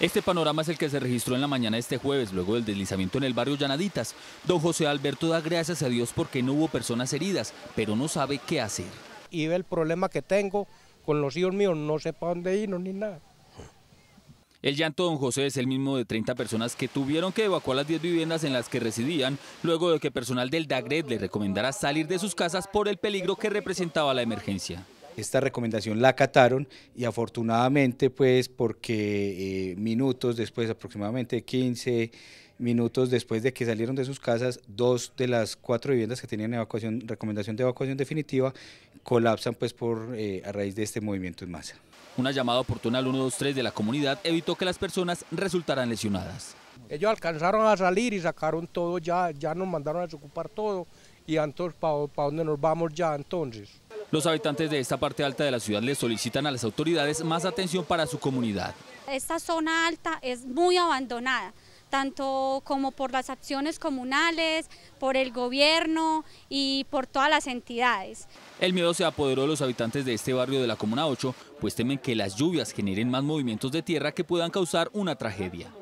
Este panorama es el que se registró en la mañana de este jueves, luego del deslizamiento en el barrio Llanaditas. Don José Alberto da gracias a Dios porque no hubo personas heridas, pero no sabe qué hacer. Y ve el problema que tengo con los hijos míos, no sé para dónde ir ni nada. El llanto de don José es el mismo de 30 personas que tuvieron que evacuar las 10 viviendas en las que residían, luego de que personal del DAGRED le recomendara salir de sus casas por el peligro que representaba la emergencia esta recomendación la acataron y afortunadamente pues porque eh, minutos después, aproximadamente 15 minutos después de que salieron de sus casas, dos de las cuatro viviendas que tenían evacuación, recomendación de evacuación definitiva colapsan pues por eh, a raíz de este movimiento en masa. Una llamada oportuna al 123 de la comunidad evitó que las personas resultaran lesionadas. Ellos alcanzaron a salir y sacaron todo, ya, ya nos mandaron a desocupar todo y entonces ¿para pa dónde nos vamos ya entonces? Los habitantes de esta parte alta de la ciudad le solicitan a las autoridades más atención para su comunidad. Esta zona alta es muy abandonada tanto como por las acciones comunales, por el gobierno y por todas las entidades. El miedo se apoderó de los habitantes de este barrio de la Comuna 8, pues temen que las lluvias generen más movimientos de tierra que puedan causar una tragedia.